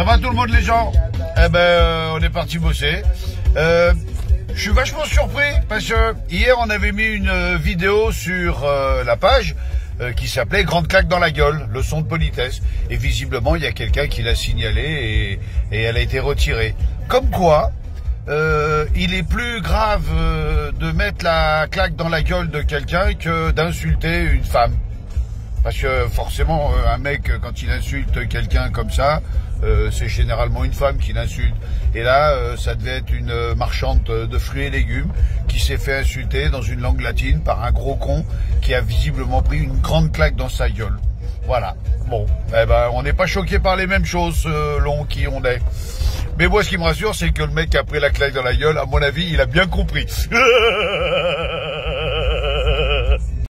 Ça va tout le monde les gens Eh ben euh, on est parti bosser. Euh, je suis vachement surpris parce que hier on avait mis une euh, vidéo sur la page qui s'appelait Grande claque dans la gueule, leçon de politesse. Et visiblement il y a quelqu'un qui l'a signalé et, et, elle a été retirée. Comme quoi, il est plus grave de mettre la claque dans la gueule de quelqu'un que d'insulter une femme. Parce que forcément, un mec, quand il insulte quelqu'un comme ça, euh, c'est généralement une femme qui l'insulte. Et là, euh, ça devait être une euh, marchande de fruits et légumes qui s'est fait insulter dans une langue latine par un gros con qui a visiblement pris une grande claque dans sa gueule. Voilà. Bon, eh ben, on n'est pas choqué par les mêmes choses selon qui on est. Mais moi, ce qui me rassure, c'est que le mec qui a pris la claque dans la gueule, à mon avis, il a bien compris.